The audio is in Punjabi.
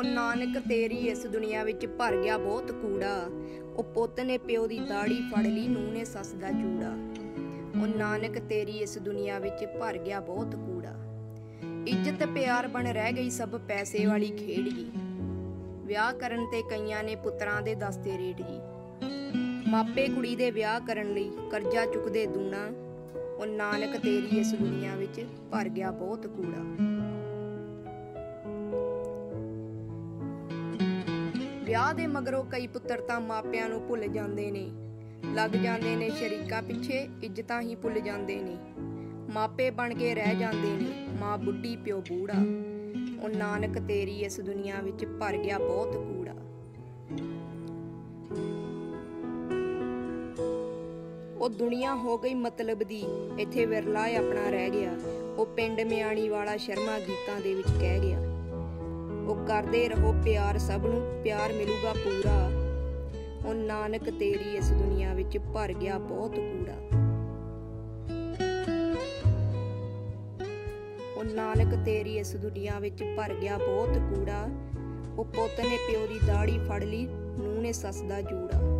ਉਹ ਨਾਨਕ ਤੇਰੀ ਇਸ ਦੁਨੀਆ ਵਿੱਚ ਭਰ ਗਿਆ ਬਹੁਤ ਕੂੜਾ। ਉਹ ਪੁੱਤ ਨੇ ਪਿਓ ਦੀ ਦਾੜੀ ਫੜ ਲਈ ਨੂੰ ਨੇ ਸੱਸ ਦਾ ਚੂੜਾ ਉਹ ਨਾਨਕ ਤੇਰੀ ਇਸ ਦੁਨੀਆ ਵਿੱਚ ਭਰ ਗਿਆ ਬਹੁਤ ਕੂੜਾ। ਇੱਜ਼ਤ ਪਿਆਰ ਬਣ ਰਹਿ ਗਈ ਸਭ ਪੈਸੇ ਵਾਲੀ ਖੇਡ ਜੀ ਵਿਆਹ ਕਰਨ ਤੇ ਕਈਆਂ ਨੇ ਪੁੱਤਰਾਂ ਦੇ ਦਸਤੇ ਰੇਟ ਜੀ ਮਾਪੇ ਕੁੜੀ ਦੇ ਵਿਆਹ ਕਰਨ ਲਈ ਕਰਜ਼ਾ ਚੁੱਕਦੇ ਦੂਣਾ। ਉਹ ਨਾਨਕ ਤੇਰੀ ਇਸ ਦੁਨੀਆ ਵਿੱਚ ਭਰ ਗਿਆ ਬਹੁਤ ਕੂੜਾ। ਵਿਆਹ ਦੇ ਮਗਰੋਂ ਕਈ ਪੁੱਤਰ ਤਾਂ ਮਾਪਿਆਂ ਨੂੰ ਭੁੱਲ ਜਾਂਦੇ ਨੇ। ਲੱਗ ਜਾਂਦੇ ਨੇ ਸ਼ਰੀਕਾਂ ਪਿੱਛੇ, ਇੱਜ਼ਤਾਂ ਹੀ ਭੁੱਲ ਜਾਂਦੇ ਨੇ। ਮਾਪੇ ਬਣ ਕੇ ਰਹਿ ਜਾਂਦੇ ਨੇ, ਮਾਂ ਬੁੱਢੀ, ਪਿਓ ਬੂੜਾ। ਉਹ ਨਾਨਕ ਤੇਰੀ ਇਸ ਦੁਨੀਆ ਵਿੱਚ ਭਰ ਗਿਆ ਬਹੁਤ ਕੂੜਾ। ਉਹ ਦੁਨੀਆ ਹੋ ਗਈ ਮਤਲਬ ਦੀ, ਇੱਥੇ ਵਿਰਲਾ ਆਪਣਾ ਰਹਿ ਗਿਆ। ਉਹ ਪਿੰਡ ਮਿਆਣੀ ਵਾਲਾ ਸ਼ਰਮਾ ਗੀਤਾਂ ਦੇ ਵਿੱਚ ਕਹਿ ਗਿਆ। ਉਹ ਕਰਦੇ ਰਹੋ ਪਿਆਰ, ਸਭ ਨੂੰ ਪਿਆਰ ਮਿਲੂਗਾ ਪੂਰਾ। ਉਹ ਨਾਨਕ, ਤੇਰੀ ਇਸ ਦੁਨੀਆ ਵਿੱਚ ਭਰ ਗਿਆ ਬਹੁਤ ਕੂੜਾ। ਉਹ ਨਾਨਕ, ਤੇਰੀ ਇਸ ਦੁਨੀਆ ਵਿੱਚ ਭਰ ਗਿਆ ਬਹੁਤ ਕੂੜਾ। ਉਹ ਪੁੱਤ ਨੇ ਪਿਓ ਦੀ ਦਾੜੀ ਫੜ ਲਈ, ਨੂੰਹ ਨੇ ਸੱਸ ਦਾ ਜੂੜਾ।